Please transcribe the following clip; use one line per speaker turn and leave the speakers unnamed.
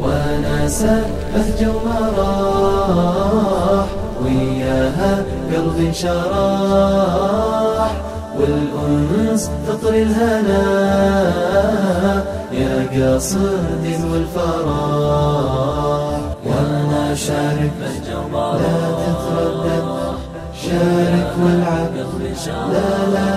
وناسى بهجة وما راح وياها قلبي شراح والأنس تطري الهنا يا قاصد والفراح وأنا شارك لا تتردد شارك والعب لا لا